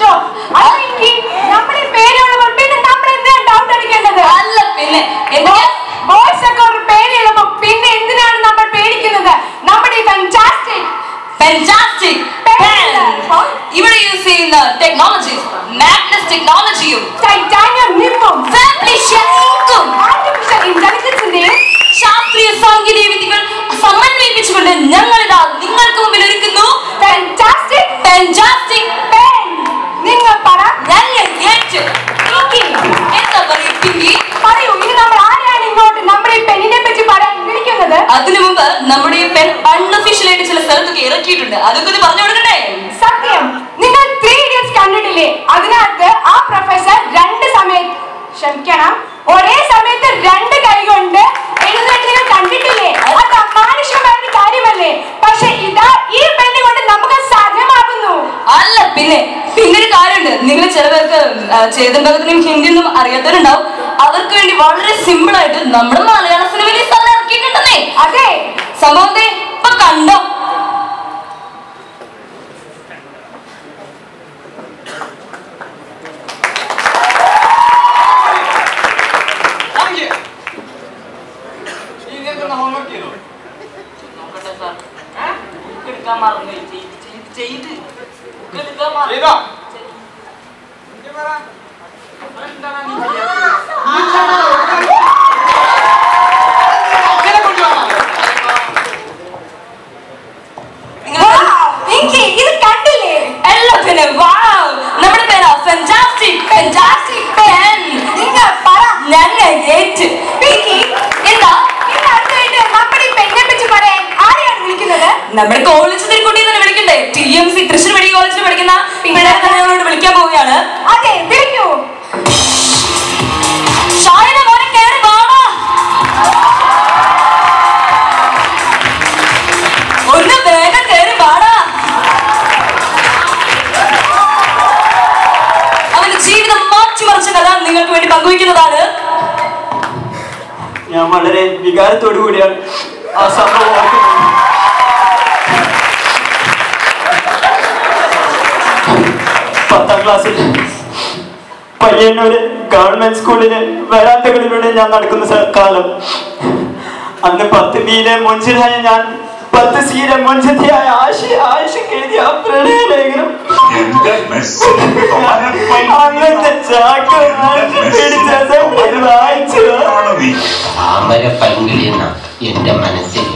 yo. Chetan ഭഗത്തിനും Hindi ഒന്നും അറിയാത്തവരുണ്ടാവും. അവർക്ക് വേണ്ടി വളരെ സിമ്പിൾ ആയിട്ട് നമ്മുടെ മലയാള സിനിമയിൽ ഇറക്കിയിട്ടുണ്ടെന്നേ. അതെ. സംഭവത്തെ ഇപ്പൊ കണ്ടോ? പത്താം ക്ലാസ്സിൽ പയ്യന്നൂര് ഗവൺമെന്റ് സ്കൂളിൽ വരാത്തകളിലൂടെ ഞാൻ നടക്കുന്ന കാലം. അന്ന് പത്ത് ബിയിലെ മുൻസിലായ ഞാൻ പത്ത് സിയിലെ മുൻസത്തിയായ ആശ ആശയ്ക്ക് എഴുതിയ പ്രണയലേഖനം. എന്റെ മനസ്സിൽ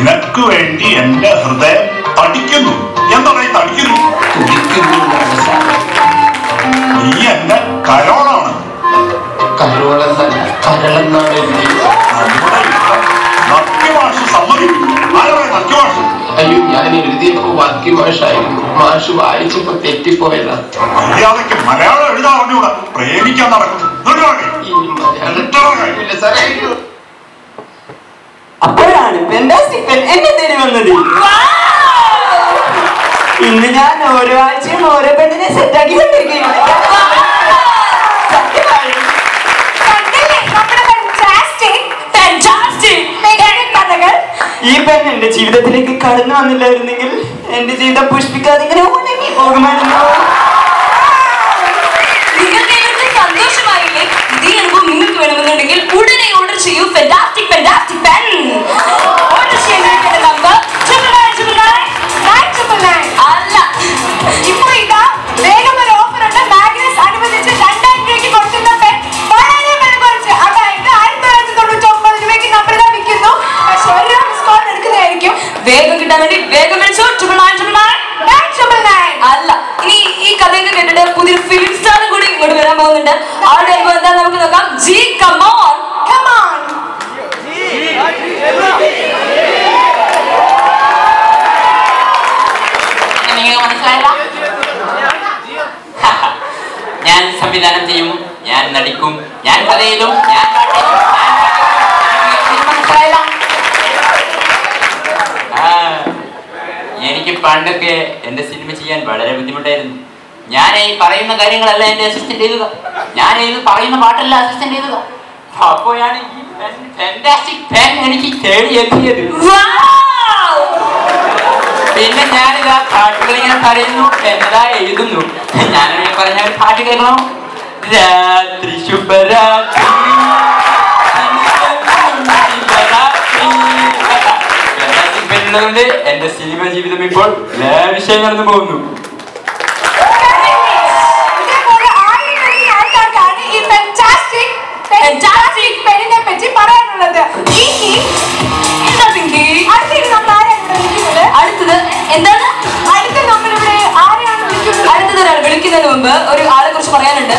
നിനക്ക് വേണ്ടി എന്റെ ഹൃദയം തടിക്കുന്നു. എന്താണ് ഈ തടിക്കുന്നു. നീ എന്റെ കരോളാണ്. അയ്യോ ഞാൻ എഴുതിയപ്പോ വാക്യ മാഷായിരുന്നു മാഷ് വായിച്ചപ്പോ തെറ്റിപ്പോയതാ. മലയാളം എഴുതാ പ്രേമിക്കാൻ നടക്കും സാറേ ഫാന്റാസ്റ്റിക് എന്റെ തേടി വന്നത്. ഇന്ന് ഞാൻ ഓരോ ആഴ്ചയും ഓരോ പെണ്ണിനെ സെറ്റാക്കി കൊണ്ടിരിക്കുകയാണ്. ഈ പെൺ എന്റെ ജീവിതത്തിലേക്ക് കടന്നു വന്നില്ലായിരുന്നെങ്കിൽ എന്റെ ജീവിതം പുഷ്പിക്കാതെ ഇങ്ങനെ പോകുമായിരുന്നു ഞാൻ സംവിധാനം ചെയ്യും. ഞാൻ നടിക്കും. ഞാൻ കഥയിലും ഞാൻ എനിക്ക് പണ്ടൊക്കെ എന്റെ സിനിമ ചെയ്യാൻ വളരെ ബുദ്ധിമുട്ടായിരുന്നു. ഞാൻ ഈ പറയുന്ന കാര്യങ്ങളല്ല എന്റെ അസിസ്റ്റന്റ് ചെയ്തത്. ഞാൻ ഇത് പറയുന്ന പാട്ടല്ല അസിസ്റ്റന്റ് ചെയ്തത്. ഫാന്റാസ്റ്റിക് ഫാൻ എനിക്ക് തേടി എത്തിയത്. പിന്നെ ഞാനിതാ പാട്ടുകൾ ഇങ്ങനെ പറയുന്നു എന്നതാ എഴുതുന്നു. ഞാനിങ്ങനെ പറഞ്ഞ പാട്ട് കേൾക്കണോ? രാത്രി ശുഭരാത്രി. ുണ്ട് എന്റെ സിനിമ ജീവിതം ഇപ്പോൾ ലാവിഷയം നടന്നു പോകുന്നു. പറ്റി പറയാനുള്ളത്. അടുത്തത് എന്താണ്? അടുത്ത നമ്മളിവിടെ ആരെയാണ് വിളിക്കുന്നത്? അടുത്തത് ഒരാൾ വിളിക്കുന്നതിന് മുമ്പ് ഒരു ആളെ കുറിച്ച് പറയാനുണ്ട്.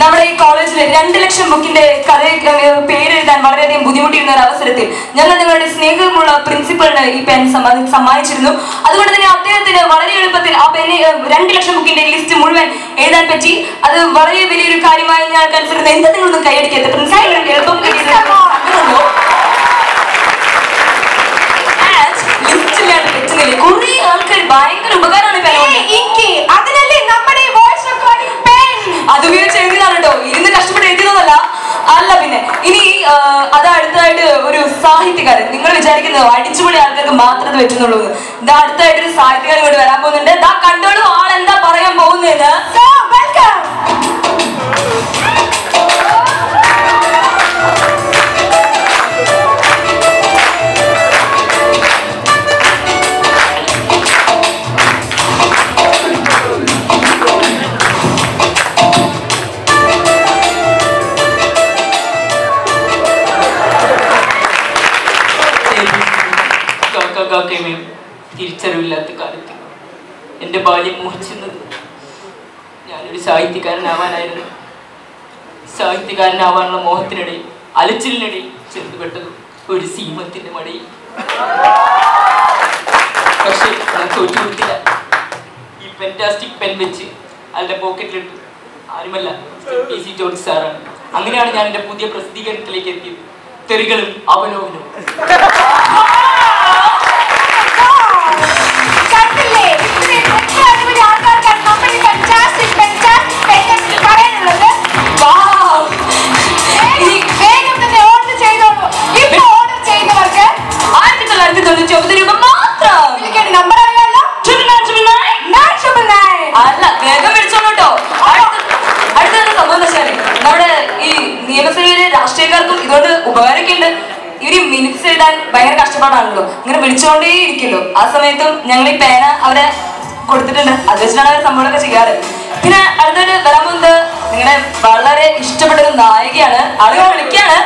നമ്മുടെ ഈ കോളേജിൽ രണ്ട് ലക്ഷം ബുക്കിന്റെ കഥ പേര് പേരെഴുതാൻ വളരെയധികം ബുദ്ധിമുട്ടിയിരുന്ന ഒരു അവസരത്തിൽ ഞങ്ങൾ നിങ്ങളുടെ സ്നേഹമുള്ള പ്രിൻസിപ്പളിന് ഈ പെൻ സമ്മാനി സമ്മാനിച്ചിരുന്നു. അതുകൊണ്ട് തന്നെ അദ്ദേഹത്തിന് വളരെ എളുപ്പത്തിൽ ആ പെന് രണ്ട് ലക്ഷം ബുക്കിന്റെ ലിസ്റ്റ് മുഴുവൻ എഴുതാൻ പറ്റി. അത് വളരെ വലിയൊരു കാര്യമായി ഞാൻ അനുസരിച്ച് എന്താ നിങ്ങളൊന്നും കൈയടിക്കരുത് പ്രിൻസിപ്പളിന് എളുപ്പം കിട്ടിയിട്ടുണ്ടോ ലിസ്റ്റിലാണ് പറ്റുന്നില്ല കുറേ ആൾക്കാർ ഭയങ്കര ഉപകാരമാണ് ഈ പെൻ കൊണ്ട്. ഏയ്, ഇങ്കി, അതിനല്ലേ നമ്മുടെ ഈ voice recording pen. അത് ഉപയോഗിച്ച് എഴുതിയതാണ് കേട്ടോ ഇരുന്ന് കഷ്ടപ്പെട്ട് എഴുതിയതൊന്നല്ല അല്ല പിന്നെ ഇനി ആ, അത് അടുത്തതായിട്ട് ഒരു സാഹിത്യകാരൻ വിചാരിക്കുന്നത് അടിച്ചുപൊളി ആൾക്കാർക്ക് മാത്രമേ ഇത് പറ്റുന്നുള്ളൂ. ഇതാ അടുത്തായിട്ടൊരു സാഹിത്യകാരി കൂടി വരാൻ പോകുന്നുണ്ട്. ദാ കണ്ടോളൂ ആൾ എന്താ പറയാൻ പോകുന്നത് കാക്കയും തിരിച്ചറിവില്ലാത്ത കാലത്ത് എന്റെ ബാല്യം മോഹിച്ചിരുന്നത് ഞാനൊരു സാഹിത്യകാരനാവാനായിരുന്നു. സാഹിത്യകാരനാവാനുള്ള മോഹത്തിനിടയിൽ അലച്ചിലിനിടയിൽ ചെറുതുപെട്ടത് ഒരു സീമത്തിന്റെ മടയിൽ. പക്ഷേ ഞാൻ ഈ ഫെന്റാസ്റ്റിക് പെൻ വെച്ച് അതിന്റെ പോക്കറ്റിലിട്ട്. ആരുമല്ല പി സി ജോർജ് സാറാണ്. അങ്ങനെയാണ് ഞാൻ എന്റെ പുതിയ പ്രസിദ്ധീകരണത്തിലേക്ക് എത്തിയത്. തെറികളും അവലോകനവും. Fantastic, fantastic സംഭവമൊക്കെ ചെയ്യാറ്. പിന്നെ അടുത്തൊരു വരാൻ നിങ്ങളെ വളരെ ഇഷ്ടപ്പെട്ട ഒരു നായികയാണ്. ആളുകൾ വിളിക്കാണ്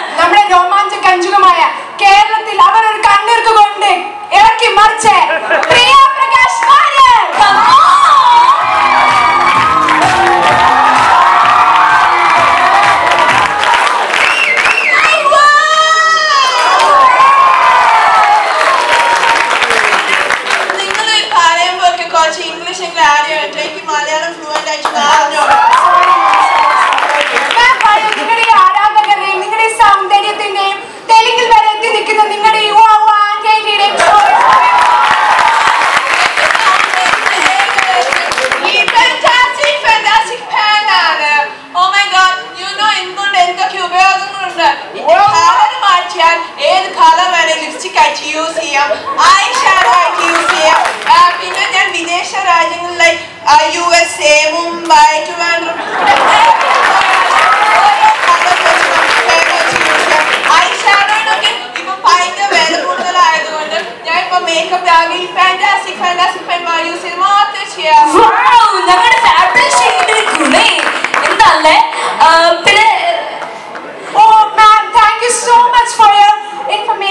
യൂസ് ചെയ്യാം ഐ ഷാഡോ ആയിട്ട് യൂസ് ചെയ്യാം പിന്നെ ഞാൻ വിദേശ രാജ്യങ്ങളിലെ U S A Mumbai Trivandrum. Eye ഷാഡോയിലൊക്കെ ഇപ്പൊ ഭയങ്കര വില കൂടുതലായതുകൊണ്ട് ഞാൻ ഇപ്പൊ മേക്കപ്പ് ആകെ ഫാന്റാസ്റ്റിക് ഫാന്റാസ്റ്റിക് ഫാൻ യൂസ് ചെയ്ത് മാത്രമേ ചെയ്യാം ഞങ്ങളുടെ ഫാബ്രിക് ഷെയ്ഡ് ഗുണേ. എന്താല്ലേ? പിന്നെ ഓ ma'am thank you so much for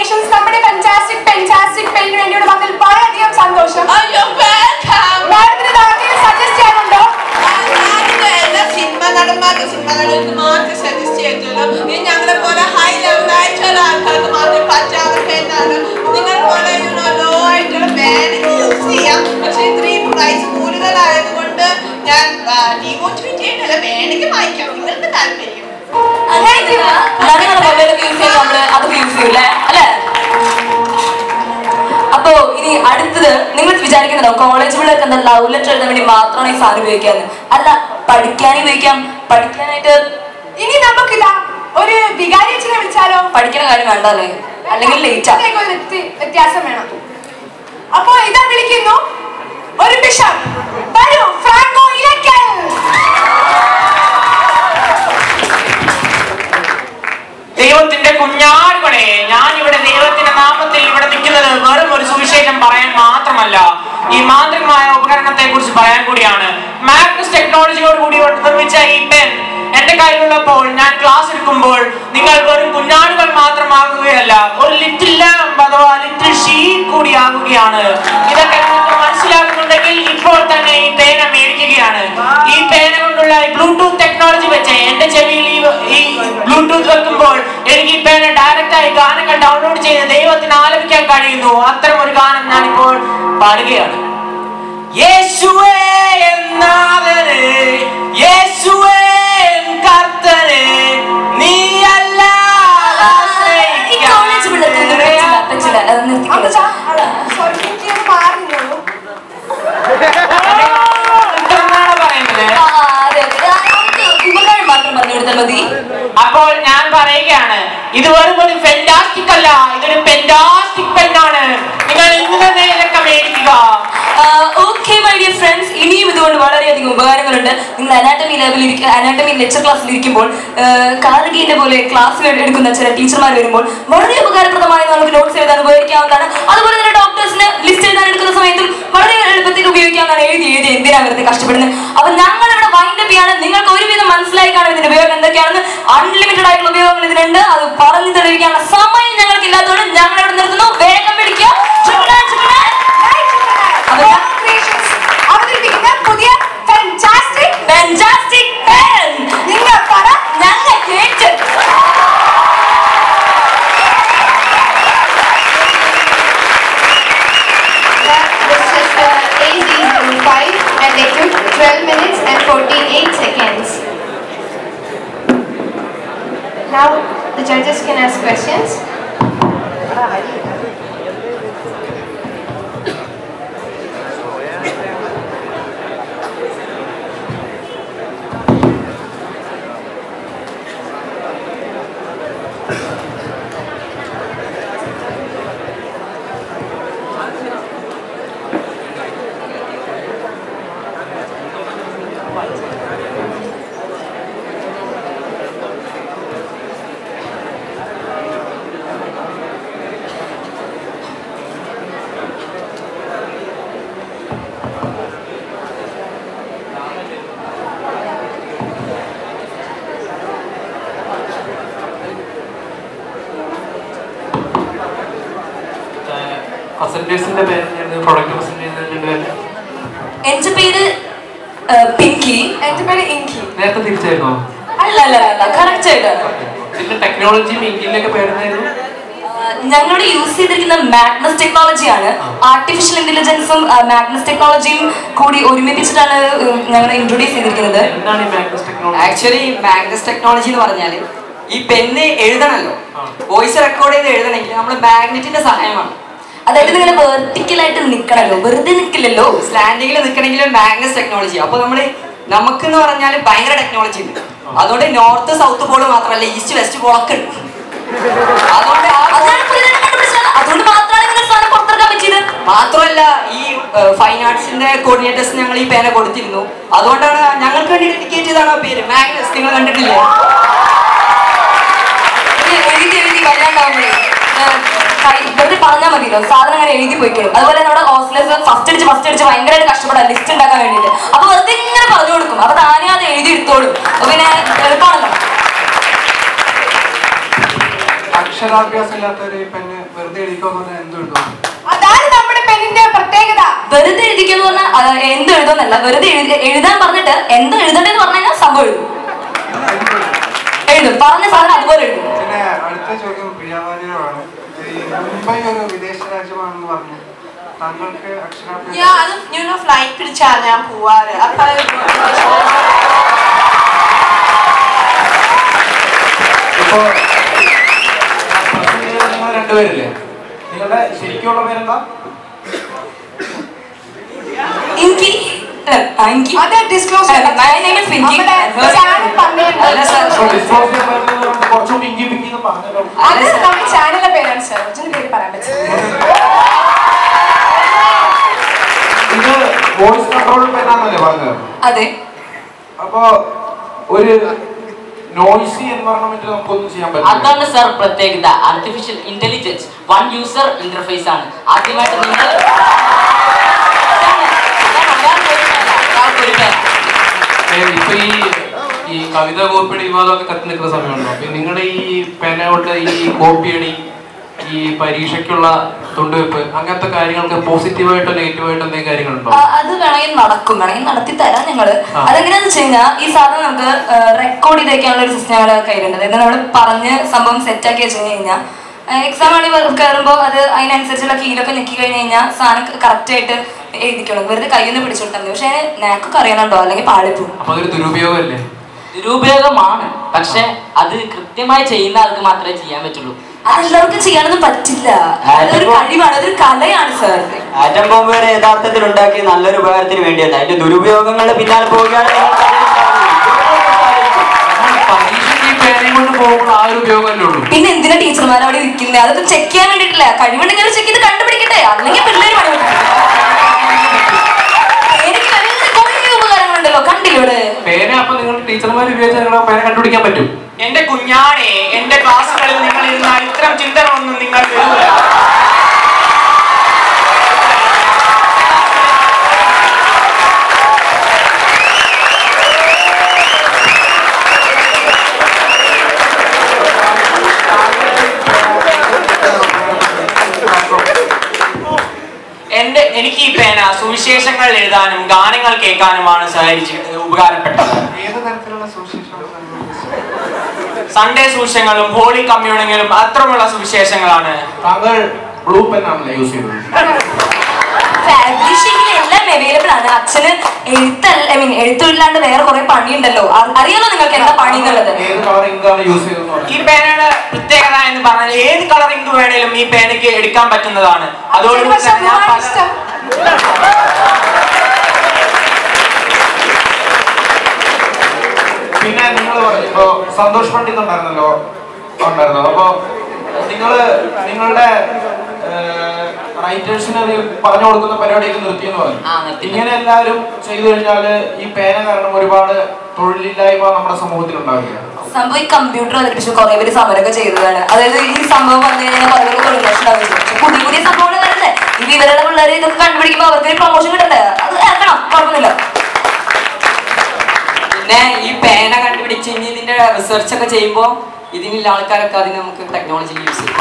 congratulations നമ്മുടെ ഫാന്റാസ്റ്റിക് ഫാന്റാസ്റ്റിക് പെയിന് വേണ്ടി വന്നതിൽ വളരെയധികം സന്തോഷം. Oh, അയ്യോ മാഡത്തിന് താങ്കൾ സജസ്റ്റ് ചെയ്യാനുണ്ടോ? സിനിമ നടന്മാർക്ക് സിനിമ നടന്മാർക്ക് മാത്രം സജസ്റ്റ് ചെയ്തിട്ടുള്ളൂ ഇനി ഞങ്ങളെ പോലെ ഹൈ ലെവൽ ആയിട്ടുള്ള ആൾക്കാർക്ക് മാത്രമേ പറ്റാവുന്ന എന്നാണ്. നിങ്ങൾ പോലെ ലോ ആയിട്ടുള്ള ബാൻഡ് യൂസ് ചെയ്യാം. പക്ഷെ ഇത്രയും പ്രൈസ് കൂടുതലായതുകൊണ്ട് ഞാൻ ഡീമോട്ടിവേറ്റ് ചെയ്യണല്ല വേണമെങ്കിൽ വായിക്കാം. നിങ്ങൾക്ക് താല്പര്യം. അങ്ങനെ നിങ്ങളുടെ മൊബൈലൊക്കെ യൂസ് ചെയ്ത് നമ്മൾ അത് യൂസ് ചെയ്യൂലേ? അല്ലേ? വിചാരിക്കുന്നുണ്ടോ കോളേജ് പിള്ളേർക്ക് എന്താ ലവ് ലെറ്റർ എഴുതാൻ വേണ്ടി മാത്രമാണ് ഈ സാധനം ഉപയോഗിക്കാന്ന്. അല്ല പഠിക്കാനും ഉപയോഗിക്കാം. പഠിക്കാനായിട്ട് ഇനി നമുക്കിതാ ഒരു വികാരി അച്ഛനെ വിളിച്ചാലോ? പഠിക്കണ കാര്യം വേണ്ടല്ലേ അല്ലെങ്കിൽ ലേറ്റ് വ്യത്യാസം വേണം. അപ്പോ ഇതാ വിളിക്കുന്നു. ഒരു വിഷം വരൂ. ഫ്രാങ്കോ ഇലക്കൽ. മാത്രമല്ല ഈ മാന്ത്രികമായ ഉപകരണത്തെ കുറിച്ച് പറയാൻ കൂടിയാണ്. മാഗ്നസ് ടെക്നോളജിയോട് കൂടി നിർമ്മിച്ച ഈ പെൻ എന്റെ കയ്യിലുള്ളപ്പോൾ ഞാൻ ക്ലാസ് എടുക്കുമ്പോൾ നിങ്ങൾ വെറും കുഞ്ഞാടുകൾ മാത്രമാകുകയല്ല ഒരു ലിറ്റിൽ ലാമ്പ് അഥവാ ലിറ്റിൽ ഷീ കൂടി ആകുകയാണ് ഇതൊക്കെ ഇപ്പോൾ തന്നെ ഈ പേന മേടിക്കുകയാണ്. ഈ പേന കൊണ്ടുള്ള ബ്ലൂടൂത്ത് ടെക്നോളജി വെച്ച് എന്റെ ചെവിയിൽ ഈ ബ്ലൂടൂത്ത് വെക്കുമ്പോൾ എനിക്ക് ഈ പേന ഡയറക്റ്റ് ആയി ഗാനങ്ങൾ ഡൗൺലോഡ് ചെയ്ത് ദൈവത്തിന് ആലപിക്കാൻ കഴിയുന്നു. അത്തരം ഒരു ഗാനം ഞാനിപ്പോൾ പാടുകയാണ്. യേശുവേ ഉപകാരങ്ങളുണ്ട്. നിങ്ങൾ അനാറ്റമി ലെവലിൽ അനാറ്റമി ലെക്ചർ ക്ലാസ്സിൽ ഇരിക്കുമ്പോൾ കാർഗീന്റെ പോലെ ക്ലാസ് എടുക്കുന്ന ചില ടീച്ചർമാർ വരുമ്പോൾ വളരെ ഉപകാരപ്രദമായി നമുക്ക് നോട്ട്സ് എഴുതാൻ ഉപയോഗിക്കാവുന്നതാണ്. അതുപോലെ തന്നെ ഡോക്ടേഴ്സിന് ലിസ്റ്റ് എഴുതാൻ എടുക്കുന്ന സമയത്തും വളരെ എളുപ്പത്തിൽ ഉപയോഗിക്കാവുന്നതാണ് എഴുതി എഴുതി എന്തിനാണ് വെറുതെ കഷ്ടപ്പെടുന്നത്? അപ്പം ഞങ്ങൾ ഇവിടെ വൈൻഡപ്പ് ചെയ്യാണ്. നിങ്ങൾക്ക് ഒരുവിധം മനസ്സിലായി കാണും ഇതിന്റെ ഉപയോഗം എന്തൊക്കെയാണെന്ന്. അൺലിമിറ്റഡ് ആയിട്ടുള്ള ഉപയോഗങ്ങൾ ഇതിനുണ്ട്. അത് പറഞ്ഞു തെളിയിക്കാനുള്ള സമയം ഞങ്ങൾക്ക് ഇല്ലാത്തതുകൊണ്ട് ഞങ്ങൾ ഇവിടെ നിർത്തുന്നു. വേഗം പിടിക്കുക. അപ്പൊ fantastic pen! நீங்க பட நல்ல கேட்டு This is the AZ5 and they took 12 minutes and 48 seconds. Now the judges can ask questions. പ്രസന്റേഴ്സിന്റെ പേര് പ്രൊഡക്റ്റ് പ്രസന്റ് എന്റെ പേര് പിങ്കി. എന്റെ പേര് ഇങ്കി നേരത്തെ തിരിച്ചായിരുന്നോ? അല്ല അല്ല അല്ല കറക്റ്റ് ആയിട്ടാണ്. ടെക്നോളജി ടെക്നോളജിയും ഇംഗ്ലീഷിലൊക്കെ പേരുന്നായിരുന്നു ഞങ്ങളുടെ യൂസ് ചെയ്തിരിക്കുന്ന മാഗ്നസ് ടെക്നോളജിയാണ് ആർട്ടിഫിഷ്യൽ ഇന്റലിജൻസും മാഗ്നസ് ടെക്നോളജിയും കൂടി ഒരുമിപ്പിച്ചിട്ടാണ് ഞങ്ങൾ ഇൻട്രൊഡ്യൂസ് ചെയ്തിരിക്കുന്നത്. ആക്ച്വലി മാഗ്നസ് ടെക്നോളജി എന്ന് പറഞ്ഞാൽ ഈ പെന്ന് എഴുതണല്ലോ. വോയിസ് റെക്കോർഡ് ചെയ്ത് എഴുതണമെങ്കിൽ നമ്മൾ മാഗ്നറ്റിന്റെ സഹായമാണ്. അതായത് ഇങ്ങനെ വെർട്ടിക്കലായിട്ട് നിൽക്കണല്ലോ വെറുതെ നിൽക്കില്ലല്ലോ സ്ലാൻഡിങ്ങിൽ നിൽക്കണമെങ്കിൽ മാഗ്നസ് ടെക്നോളജി അപ്പൊ നമ്മൾ നമുക്ക് എന്ന് പറഞ്ഞാൽ ഭയങ്കര ടെക്നോളജി ഉണ്ട്. അതുകൊണ്ട് നോർത്ത് സൗത്ത് പോൾ മാത്രമല്ല ഈസ്റ്റ് വെസ്റ്റ് പോളൊക്കെ ഉണ്ട്. അതുകൊണ്ട് ആ അതാണ് പുതിയതായിട്ട് കണ്ടുപിടിച്ചത് അതുകൊണ്ട് മാത്രമാണ് ഇങ്ങനെ സാധനം പുറത്തിറക്കാൻ പറ്റിയത്. മാത്രമല്ല ഈ ഫൈൻ ആർട്സിന്റെ കോർഡിനേറ്റേഴ്സ് ഞങ്ങൾ ഈ പേന കൊടുത്തിരുന്നു. അതുകൊണ്ടാണ് ഞങ്ങൾക്ക് വേണ്ടി ഡെഡിക്കേറ്റ് ചെയ്താണ് ആ പേര്. മാഗ്നസ് നിങ്ങൾ കണ്ടിട്ടില്ലേ? എഴുതി എഴുതി വല്ലാണ്ടാവുമ്പോഴേ വെറുതെ പറഞ്ഞാൽ മതിയല്ലോ. സാധനം അങ്ങനെ എഴുതി പോയിക്കോളും. അതുപോലെ നമ്മുടെ ഹോസ്റ്റലേഴ്സ് ഫസ്റ്റ് അടിച്ച് ഫസ്റ്റ് അടിച്ച് ഭയങ്കരമായിട്ട് കഷ്ടപ്പെടാം ലിസ്റ്റ് ഉണ്ടാക്കാൻ വേണ്ടിയിട്ട്. അപ്പൊ വെറുതെ ഇങ്ങനെ പറഞ്ഞു കൊടുക്കും. അപ്പൊ താനേ അത് എഴുതി എടുത്തോളും. അപ്പൊ പിന്നെ എളുപ്പമാണല്ലോ അക്ഷരാഭ്യാസം ഇല്ലാത്തവര് ഈ പെണ്ണ് വെറുതെ എഴുതിക്കോന്ന് അതാണ് നമ്മുടെ പെണ്ണിന്റെ പ്രത്യേകത. വെറുതെ എഴുതിക്കെന്ന് പറഞ്ഞാൽ എന്ത് എഴുതുന്നല്ല വെറുതെ എഴുതി എഴുതാൻ പറഞ്ഞിട്ട് എന്ത് എഴുതണ്ടെന്ന് പറഞ്ഞു കഴിഞ്ഞാൽ സംഭവം എഴുതും. എഴുതും. പറഞ്ഞ സാധനം അതുപോലെ എഴുതും പിന്നെ അടുത്ത ചോദ്യം പ്രിയാവാര്യമാണ് ഈ മുംബൈ ഒരു വിദേശ രാജ്യമാണെന്ന് പറഞ്ഞു. താങ്കൾക്ക് അക്ഷരാഭ്യാസം ഫ്ലൈറ്റ് പിടിച്ചാണ് ഞാൻ പോവാറ്. അപ്പൊ ഇപ്പോ രണ്ടുപേരില്ലേ നിങ്ങളുടെ ശരിക്കുള്ള പേരെന്താ? എനിക്ക് അത് ഡിസ്ക്ലോസ് My പേരാണ് is Pinky. ചാനൽ പറഞ്ഞിട്ടുണ്ട് അല്ല സാർ കുറച്ചുകൂടി ഇങ്കി പിങ്കി എന്ന് പറഞ്ഞല്ലോ അത് നമ്മുടെ ചാനലിന്റെ പേരാണ് സാർ ഒറിജിനൽ പേര് പറയാൻ പറ്റില്ല ഇത് വോയിസ് കൺട്രോൾ പെണ്ണാന്നല്ലേ പറഞ്ഞത്. അതെ. അപ്പൊ ഒരു നോയ്സി എൻവയറണമെന്റ് നമുക്കൊന്നും ചെയ്യാൻ പറ്റില്ല. അതാണ് സർ പ്രത്യേകത. Artificial intelligence one user interface ആണ്. ആദ്യമായിട്ട് നിങ്ങൾ ഇപ്പൊ ഈ ഈ കവിത കോപ്പിയുടെ വിവാദമൊക്കെ കത്തി നിൽക്കുന്ന സമയമുണ്ടോ? അപ്പൊ നിങ്ങളുടെ ഈ പേനകളുടെ ഈ കോപ്പിയടി ഈ പരീക്ഷയ്ക്കുള്ള തുണ്ടുവെപ്പ് അങ്ങനത്തെ കാര്യങ്ങൾക്ക് പോസിറ്റീവായിട്ടോ നെഗറ്റീവായിട്ടോ എന്തെങ്കിലും കാര്യങ്ങളുണ്ടോ? അത് വേണമെങ്കിൽ നടക്കും. വേണമെങ്കിൽ നടത്തി തരാം നിങ്ങൾ. അതെങ്ങനെയാന്ന് വെച്ച് കഴിഞ്ഞാൽ ഈ സാധനം നമുക്ക് റെക്കോർഡ് ചെയ്ത് വെക്കാനുള്ള ഒരു സിസ്റ്റം ഞങ്ങളുടെ കയ്യിലുണ്ട്. അതായത് നമ്മൾ പറഞ്ഞ് സംഭവം സെറ്റ് ആക്കി വെച്ച് കഴിഞ്ഞാൽ എക്സാം ആണ് കയറുമ്പോൾ അത് അതിനനുസരിച്ചുള്ള കീലൊക്കെ ഞെക്കി കഴിഞ്ഞ് കഴിഞ്ഞാൽ സാധനം കറക്റ്റ് ആയിട്ട് എഴുതിക്കണം വെറുതെ കയ്യൊന്ന് പിടിച്ചോട്ടാൽ പിടിച്ചോട്ടെ പക്ഷേ നാക്കൊക്കെ അറിയണുണ്ടോ? അല്ലെങ്കിൽ പാളിപ്പോ അതൊരു ദുരുപയോഗമല്ലേ? ദുരുപയോഗമാണ്. പക്ഷെ അത് കൃത്യമായി ചെയ്യുന്ന ആൾക്ക് മാത്രമേ ചെയ്യാൻ പറ്റുള്ളൂ. അതെല്ലാവർക്കും ചെയ്യാനൊന്നും പറ്റില്ല. അതൊരു കഴിവാണ് അതൊരു കലയാണ് സർ ആറ്റം ബോംബ് വരെ യഥാർത്ഥത്തിൽ ഉണ്ടാക്കിയ നല്ലൊരു ഉപകാരത്തിന് വേണ്ടിയല്ല. അതിന്റെ ദുരുപയോഗങ്ങളുടെ പിന്നാലെ പോവുകയാണ്. പിന്നെ എന്തിനാ ടീച്ചർമാർ അവിടെ ഇരിക്കുന്നത് അതൊന്നും ചെക്ക് ചെയ്യാൻ വേണ്ടിട്ടില്ല കഴിവുണ്ടെങ്കിൽ ചെക്ക് ചെയ്ത് കണ്ടുപിടിക്കട്ടെ. അല്ലെങ്കിൽ പിള്ളേര് പണി വെക്കും. എനിക്ക് വലിയ കുറേ ഉപകാരങ്ങളുണ്ടല്ലോ. കണ്ടില്ലേ ഇവിടെ? ഉപയോഗിച്ച് പേന കണ്ടുപിടിക്കാൻ പറ്റും. എന്റെ കുഞ്ഞാണെ എന്റെ ക്ലാസ്സുകളിൽ നിങ്ങൾ ഇരുന്നാൽ ഇത്തരം ചിന്തകളൊന്നും നിങ്ങൾ എനിക്ക് ഈ പേന സുവിശേഷങ്ങൾ എഴുതാനും ഗാനങ്ങൾ കേൾക്കാനുമാണ് സഹകരിച്ച് ഉപകാരപ്പെട്ടത്. Sunday സുവിശേഷങ്ങളും holy കമ്മ്യൂണിങ്ങലും അത്രമുള്ള സുവിശേഷങ്ങളാണ്. താങ്കൾ ബ്ലൂ പെൻ ആണല്ലോ യൂസ് ചെയ്തത്? ഫാബ്രിഷിംഗിൽ എല്ലാം അവൈലബിൾ ആണ്. അച്ഛന് എഴുത്തല്ല ഐ മീൻ എഴുത്തില്ലാണ്ട് വേറെ കുറെ പണിയുണ്ടല്ലോ. അറിയാലോ നിങ്ങൾക്ക് എന്താ പണി എന്നുള്ളത് ഈ പേനയുടെ പ്രത്യേകത എന്ന് പറഞ്ഞാൽ ഏത് കളർ ഇങ്ക് വേണേലും ഈ പേനയ്ക്ക് എടുക്കാൻ പറ്റുന്നതാണ്. അതോടുകൂടി പിന്നെ ഇപ്പോ സന്തോഷ് പണ്ഡിത് ഉണ്ടായിരുന്നല്ലോ ഉണ്ടായിരുന്നു അപ്പൊ നിങ്ങൾ നിങ്ങളുടെ റൈറ്റേഴ്സിന് പറഞ്ഞു കൊടുക്കുന്ന പരിപാടിയൊക്കെ നിർത്തിയെന്ന് പറഞ്ഞു. ഇങ്ങനെ എല്ലാവരും ചെയ്തു കഴിഞ്ഞാൽ ഈ പേന കാരണം ഒരുപാട് തൊഴിലില്ലായ്മ നമ്മുടെ സമൂഹത്തിൽ ഉണ്ടാവില്ല സംഭവം ഈ കമ്പ്യൂട്ടർ വന്നിട്ട് കുറെ പേര് സമരമൊക്കെ ചെയ്തതാണ്. അതായത് ഈ സംഭവം വന്നു കഴിഞ്ഞാൽ പല പേർക്ക് ഉണ്ടാവില്ല. പുതിയ പുതിയ സംഭവങ്ങൾ വരണ്ടേ ഈ വിവരമുള്ള പിള്ളേർ ഇതൊക്കെ കണ്ടുപിടിക്കുമ്പോൾ അവർക്ക് പ്രൊമോഷൻ കിട്ടണ്ടേ? അത് ഇറക്കണം. കുഴപ്പമില്ല പിന്നെ ഈ റിസർച്ച് ഒക്കെ ചെയ്യുമ്പോൾ ഇതിനുള്ള ആൾക്കാരൊക്കെ അതിന് നമുക്ക് ടെക്നോളജി യൂസ് ചെയ്യും.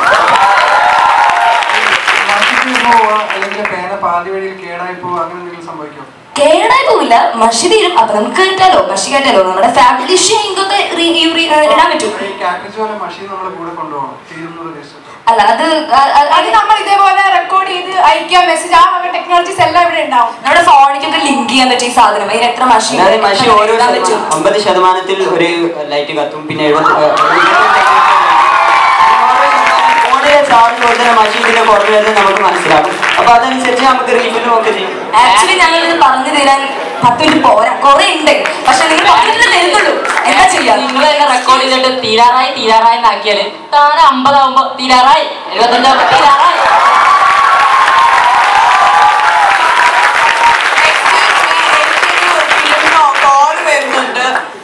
അല്ലെങ്കിൽ പേന പാതി വഴിയിൽ കേടായി പോവുക അങ്ങനെ എന്തെങ്കിലും സംഭവിക്കും കേടായി പോവില്ല. മഷി തീരും. അപ്പൊ നമുക്ക് കേട്ടാലോ? മഷി കേട്ടാലോ? നമ്മുടെ ഈ re- ഇടാൻ പറ്റും അല്ല അത് അത് നമ്മൾ ഇതേപോലെ റെക്കോർഡ് ചെയ്ത് അയക്കാം മെസ്സേജ് ആ ടെക്നോളജീസ് എല്ലാം ഇവിടെ ഉണ്ടാവും. നമ്മുടെ ഫോണിലേക്കൊക്കെ ലിങ്ക് ചെയ്യാൻ പറ്റും ഈ സാധനം. അതിന് എത്ര മഷി മഷി ഓരോ അമ്പത് ശതമാനത്തിൽ ഒരു ലൈറ്റ് കത്തും പിന്നെ നമുക്ക് മനസ്സിലാകും അപ്പൊ അതനുസരിച്ച് നമുക്ക് റീഫില്ലും ഒക്കെ ചെയ്യും. ആക്ച്വലി ഞങ്ങൾ ഇത് പറഞ്ഞു തരാൻ പത്ത് മിനിറ്റ് പോരാ കുറെ ഉണ്ട്. പക്ഷെ നിങ്ങൾ പത്ത് തരുന്നുള്ളൂ എന്താ ചെയ്യാ? നിങ്ങൾ തന്നെ റെക്കോർഡ് ചെയ്തിട്ട് തീരാറായി തീരാറായി എന്നാക്കിയാൽ. താനെ അമ്പതാവുമ്പോ തീരാറായി. എഴുപത്തഞ്ചാവുമ്പോ തീരാറായി.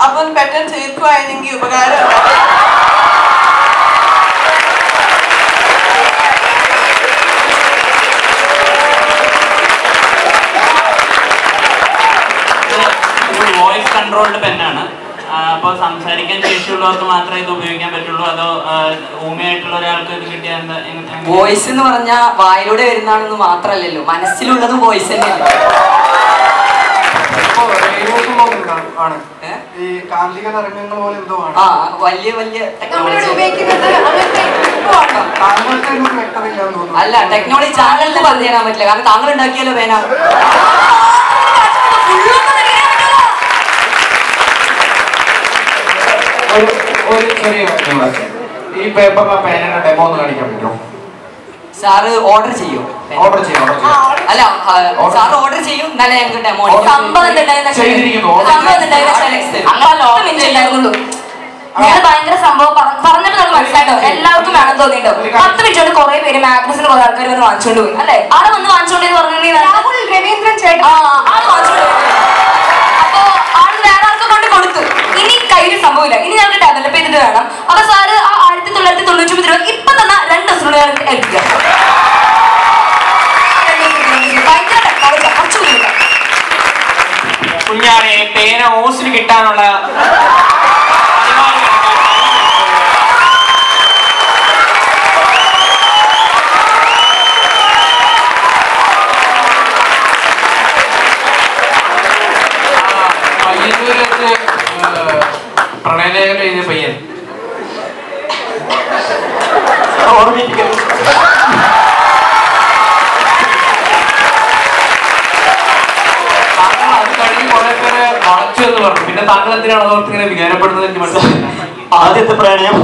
അപ്പം പെട്ടെന്ന് തീർക്കുവായിരുന്നെങ്കിൽ ഉപകാരം വോയിസ് കൺട്രോൾഡ് പെന്നാണ് അപ്പോൾ സംസാരിക്കാൻ ശേഷിയുള്ളവർക്ക് മാത്രമേ ഇത് ഉപയോഗിക്കാൻ പറ്റുള്ളൂ. അതോ ഊമയായിട്ടുള്ള ഒരാൾക്ക് ഇത് കിട്ടിയാൽ? വോയിസ് എന്ന് പറഞ്ഞാൽ വായിലൂടെ വരുന്നതാണെന്ന് മാത്രമല്ലല്ലോ. മനസ്സിലുള്ളതും വോയിസ് തന്നെയാണ് ഈ കാന്തിക തരംഗങ്ങൾ പോലെ എന്തോ ആണ്. വലിയ വലിയ അല്ല ടെക്നോളജി താങ്കൾക്ക് പറഞ്ഞു തരാൻ പറ്റില്ല. കാരണം താങ്കൾ ഉണ്ടാക്കിയല്ലോ പേന. ഒരു ചെറിയ. ഈ പേപ്പർ പേനയുടെ ഡെമോ ഒന്ന് കാണിക്കാൻ പറ്റുമോ? സാറ് ഓർഡർ ചെയ്യും. ഓർഡർ ചെയ്യും അല്ല സാറ് ഓർഡർ ചെയ്യും എന്നാലേ ഞങ്ങൾക്ക് ഡെമോ സംഭവം ഉണ്ടായിരുന്നുള്ളൂ. ഞാൻ ഭയങ്കര സംഭവം പറ- പറഞ്ഞപ്പോൾ നമുക്ക് മനസ്സിലായിട്ടോ? എല്ലാവർക്കും വേണം തോന്നിയിട്ടോ? പത്ത് മിനിറ്റ് കൊണ്ട് കുറെ പേര് മാഗ്നസിന് കുറെ ആൾക്കാർ വന്ന് വാങ്ങിച്ചോണ്ട് പോയി. അല്ലെ? ആടെ വന്ന് വാങ്ങിച്ചോണ്ട് പറഞ്ഞിട്ടുണ്ടെങ്കിൽ രവീന്ദ്രൻ ചേട്ടൻ. ആ ആൾ വാങ്ങിച്ചോണ്ട് പോയി അപ്പൊ ആൾ വേറെ ആൾക്ക് കൊണ്ട് കൊടുത്തു ഇനി കയ്യിൽ സംഭവമില്ല. ഇനി ഞങ്ങൾക്ക് ഡെവലപ്പ് ചെയ്തിട്ട് വേണം. അപ്പൊ സാറ് ആ ആയിരത്തി തൊള്ളായിരത്തി തൊണ്ണൂറ്റി ഒമ്പത് രൂപ ഇപ്പൊ തന്നെ രണ്ട് അസുഖങ്ങൾ ഞങ്ങൾക്ക് ഏൽപ്പിക്കാം. കുഞ്ഞാണെ പേന ഓസിന് കിട്ടാനുള്ള പ്രണയലേഖനം എഴുതിയ പയ്യൻ പേരെ വളച്ചു എന്ന് പറഞ്ഞു പിന്നെ താങ്കൾ എന്തിനാണ് അതോർത്ത് ഇങ്ങനെ വികാരപ്പെടുന്നത് എനിക്ക് മനസ്സിലായി ആദ്യത്തെ പ്രണയം